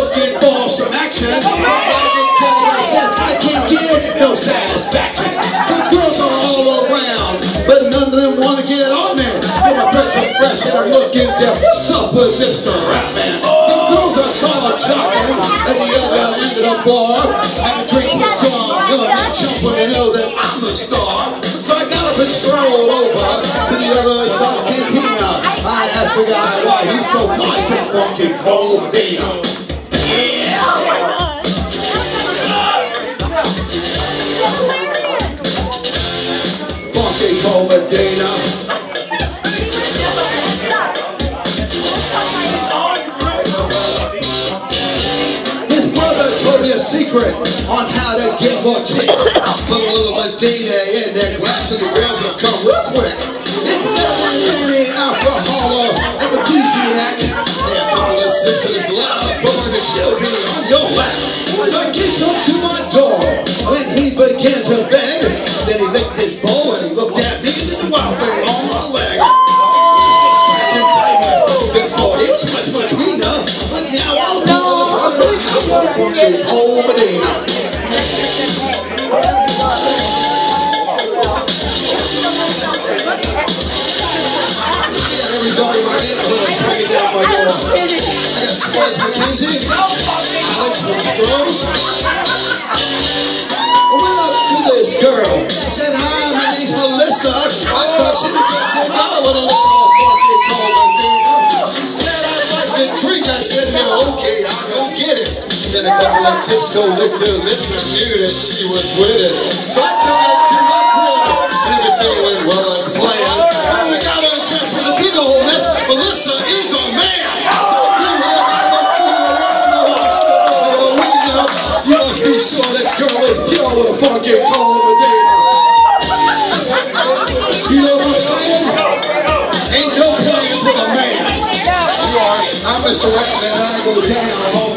looking for some action. Says, I can't get no satisfaction. The girls are all around, but none of them want to get on there. But my friends are fresh and I'm looking down. What's up with Mr. Rapman? The girls are solid charming, and the other end of the bar. Having drinks with some young and chump when they know that I'm a star. So I got up and strolled over to the other side of the cantina. I asked the guy why he's so nice and funky, cold damn. Funky cold Medina. His brother told me a secret on how to get more chicks. Put a little Medina in their glass and the girls will come real quick. It's than any alcohol or aphrodisiac. Yeah, couple of it's loud potion and she'll be on your lap. So I gave some to my door when he began to beg. Then he licked his bowl and he looked for fucking old Medina. Everybody my neighborhood breaking down my door. I got Spuds MacKenzie, Alex from Stroh's. I went up to this girl, said, hi, my name's Melissa. I thought she was going to go with a little fucking cold. She said, I'd like to drink. I said, no, okay, I'll go get it. Then a couple of chips go licked her lips and knew that she was with it. So I took her to my crib, and everything went well as planned. And we got her dressed with a big old mess. Melissa is a man. So I threw her out the pool around the hospital arena. You must be sure this girl is pure with a fucking cold Medina. You know what I'm saying? Ain't no plans with a man. You are. I'm Mr. Rapman, and I go down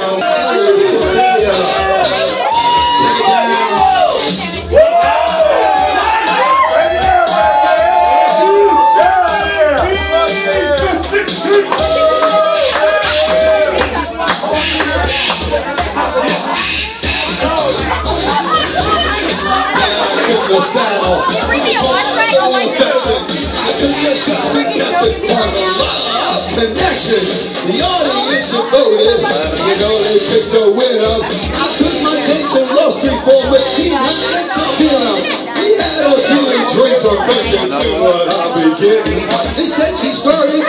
the saddle. Affection. I took a shot and tested for the love connection. The audience have voted. You know they picked a winner. I took my date to Wall Street for Medina and some dinner. We had a few drinks. I'm thinking soon what I'll be getting. They said she started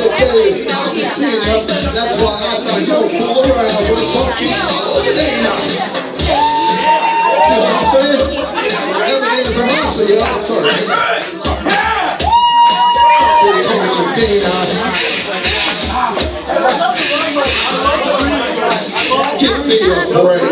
said, baby, I can see enough. That's why I thought, yo, pull around a funky over there. You know what I'm saying? Everything a monster. Sorry. Fucking Give me a break.